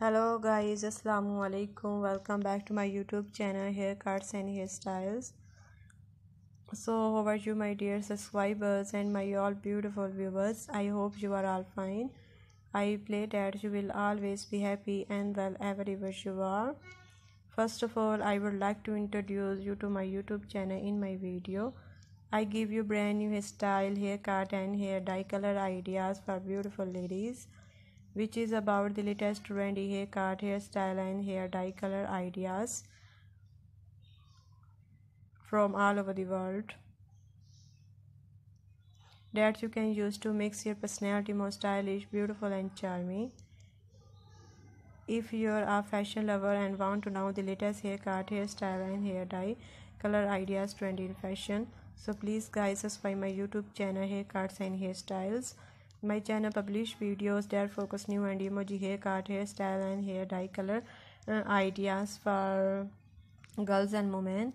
hello guys. Assalamu alaikum. Welcome back to my youtube channel haircuts and hairstyles. So how are you my dear subscribers and my all beautiful viewers? I hope you are all fine. I pray that you will always be happy and well wherever you are. First of all i would like to introduce you to my youtube channel in my video. I give you brand new hairstyle haircut and hair dye color ideas for beautiful ladies which is about the latest trendy haircut, hairstyle and hair dye color ideas from all over the world that you can use to make your personality more stylish, beautiful and charming. If you're a fashion lover and want to know the latest haircut, hairstyle and hair dye color ideas trendy in fashion, so please guys subscribe my YouTube channel Haircuts and Hairstyles. My channel publish videos that focus new and emoji haircut, hairstyle and hair dye color uh, ideas for girls and women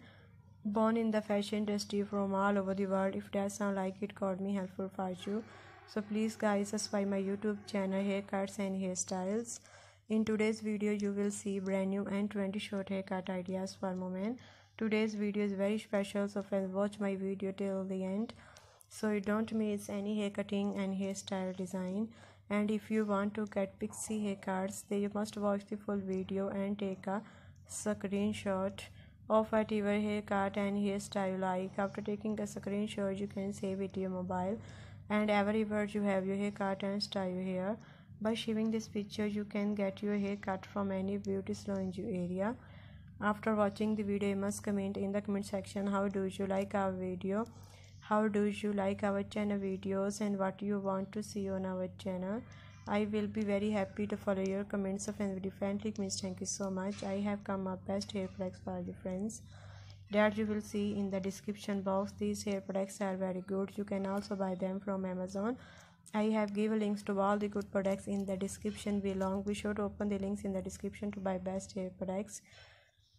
born in the fashion industry from all over the world. If that sound like it got me helpful for you. So please guys subscribe my YouTube channel haircuts and hairstyles. In today's video you will see brand new and 20 short haircut ideas for women. Today's video is very special so friends watch my video till the end so you don't miss any hair cutting and hairstyle design. And if you want to get pixie hair haircuts then you must watch the full video and take a screenshot of whatever haircut and hairstyle you like. After taking a screenshot you can save it to your mobile. And everywhere you have your haircut and style hair by saving this picture you can get your hair cut from any beauty salon in your area. After watching the video you must comment in the comment section how do you like our video how do you like our channel videos and what you want to see on our channel? I will be very happy to follow your comments of and friendly comments thank you so much. I have come up best hair products for you friends. That you will see in the description box. These hair products are very good. You can also buy them from amazon. I have given links to all the good products in the description below. Be sure to open the links in the description to buy best hair products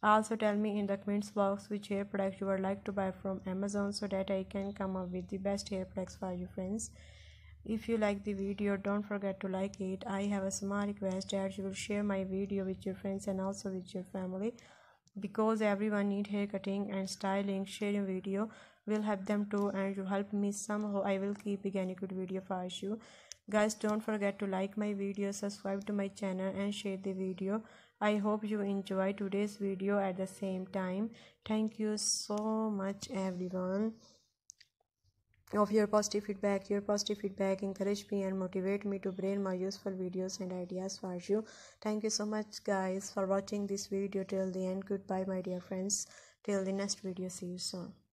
also tell me in the comments box which hair products you would like to buy from amazon so that i can come up with the best hair products for you friends. If you like the video don't forget to like it. I have a small request that you will share my video with your friends and also with your family because everyone need hair cutting and styling. Sharing video will help them too and you help me somehow. I will keep again a good video for you. Guys don't forget to like my video subscribe to my channel and share the video i hope you enjoy today's video at the same time. Thank you so much everyone. Of your positive feedback your positive feedback encourage me and motivate me to bring more useful videos and ideas for you. Thank you so much guys for watching this video till the end. Goodbye my dear friends. Till the next video see you soon